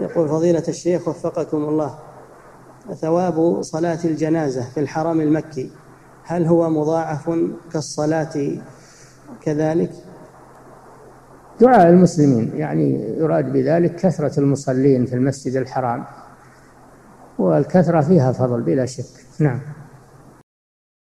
يقول فضيلة الشيخ وفقكم الله ثواب صلاة الجنازة في الحرم المكي هل هو مضاعف كالصلاة كذلك؟ دعاء المسلمين يعني يراد بذلك كثرة المصلين في المسجد الحرام والكثرة فيها فضل بلا شك نعم